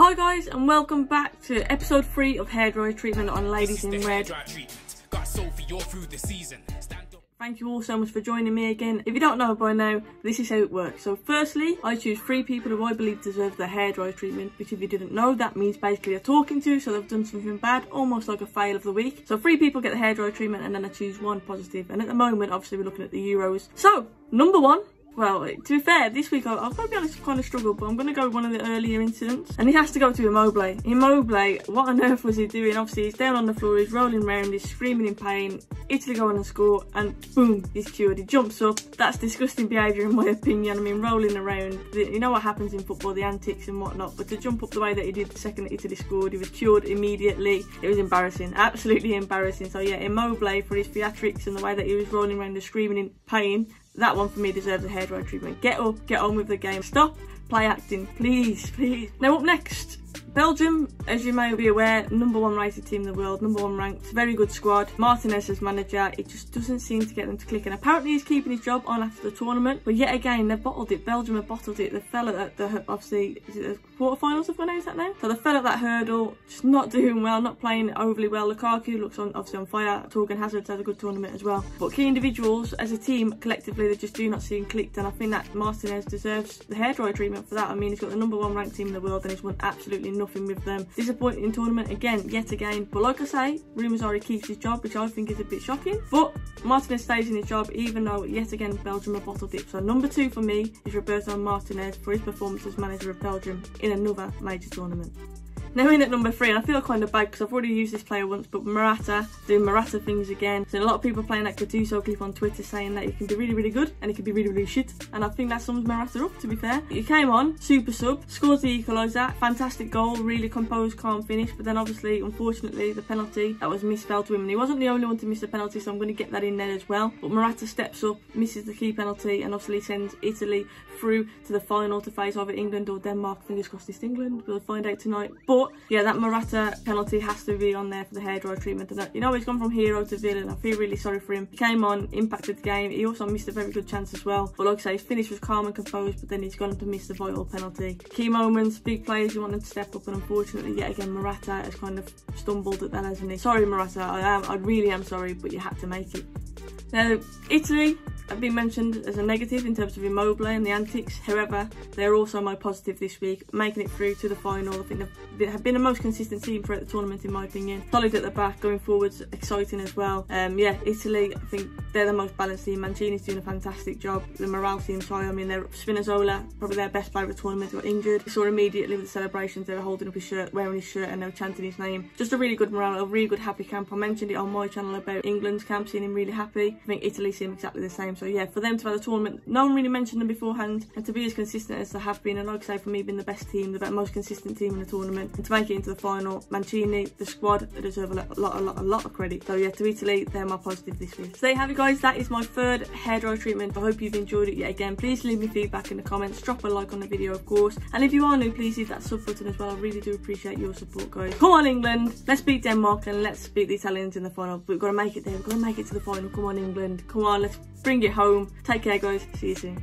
Hi guys and welcome back to episode 3 of hairdryer treatment on Ladies in Red. Thank you all so much for joining me again. If you don't know by now, this is how it works. So firstly, I choose three people who I believe deserve the hairdryer treatment, which if you didn't know, that means basically you're talking to, so they've done something bad, almost like a fail of the week. So three people get the hairdryer treatment and then I choose one positive. And at the moment, obviously we're looking at the Euros. So, number one, well, to be fair, this week I'll, I'll be honest, kind of struggled, but I'm going to go with one of the earlier incidents. And he has to go to Immobile. Immobile, what on earth was he doing? Obviously, he's down on the floor, he's rolling around, he's screaming in pain. Italy go on score, and boom, he's cured. He jumps up. That's disgusting behaviour, in my opinion. I mean, rolling around. You know what happens in football, the antics and whatnot. But to jump up the way that he did the second that Italy scored, he was cured immediately. It was embarrassing, absolutely embarrassing. So yeah, Immobile for his theatrics and the way that he was rolling around and screaming in pain that one for me deserves a hairdryer treatment. Get up, get on with the game. Stop play acting, please, please. Now up next, Belgium, as you may be aware, number one rated team in the world, number one ranked, very good squad. Martinez as manager, it just doesn't seem to get them to click. And apparently he's keeping his job on after the tournament, but yet again, they've bottled it. Belgium have bottled it. They fell at the, obviously, is it the quarterfinals of when is that now? So they fell at that hurdle, just not doing well, not playing overly well. Lukaku looks on, obviously on fire. Thorgan Hazard has a good tournament as well. But key individuals, as a team, collectively, they just do not seem clicked. And I think that Martinez deserves the hairdryer treatment for that. I mean, he's got the number one ranked team in the world and he's won absolutely nothing with them. Disappointing tournament again, yet again. But like I say, rumours are he keeps his job, which I think is a bit shocking. But Martinez stays in his job, even though yet again Belgium are bottled it. So number two for me is Roberto Martinez for his performance as manager of Belgium in another major tournament. Now in at number three, and I feel kind of bad because I've already used this player once, but Morata, doing Morata things again. So a lot of people playing that Gattuso clip on Twitter saying that he can be really, really good and he can be really, really shit. And I think that sums Morata up, to be fair. He came on, super sub, scores the equaliser, fantastic goal, really composed, calm finish. But then obviously, unfortunately, the penalty that was misspelled to him. And he wasn't the only one to miss the penalty, so I'm going to get that in there as well. But Morata steps up, misses the key penalty, and obviously sends Italy through to the final to face either England or Denmark. Fingers crossed it's England. We'll find out tonight. But yeah, that Morata penalty has to be on there for the hairdryer treatment. And you know, he's gone from hero to villain. I feel really sorry for him. He came on, impacted the game. He also missed a very good chance as well. But like I say, his finish was calm and composed, but then he's gone to miss the vital penalty. Key moments, big players, you want them to step up. And unfortunately, yet again, Morata has kind of stumbled at that, hasn't he? Sorry, Morata. I am. I really am sorry, but you had to make it. Now, Italy, have been mentioned as a negative in terms of Immobile and the antics. However, they're also my positive this week, making it through to the final. I think they have been the most consistent team throughout the tournament, in my opinion. Solid at the back, going forwards, exciting as well. Um, yeah, Italy, I think they're the most balanced team. Mancini's doing a fantastic job. The morale seems high. I mean, they're Spinazzola, probably their best player of the tournament, got injured. We saw immediately with the celebrations, they were holding up his shirt, wearing his shirt, and they were chanting his name. Just a really good morale, a really good happy camp. I mentioned it on my channel about England's camp, seeing him really happy. I think Italy seem exactly the same. So yeah, for them to have the tournament, no one really mentioned them beforehand, and to be as consistent as they have been, and like I say, for me being the best team, the most consistent team in the tournament, and to make it into the final, Mancini, the squad, they deserve a lot, a lot, a lot, of credit. So yeah, to Italy, they're my positive this week. So there you have it guys, that is my third hairdryer treatment. I hope you've enjoyed it yet again. Please leave me feedback in the comments, drop a like on the video of course, and if you are new, please hit that sub button as well. I really do appreciate your support guys. Come on England, let's beat Denmark and let's beat the Italians in the final. We've got to make it there, we've got to make it to the final. Come on England, come on, let's bring it home. Take care guys, see you soon.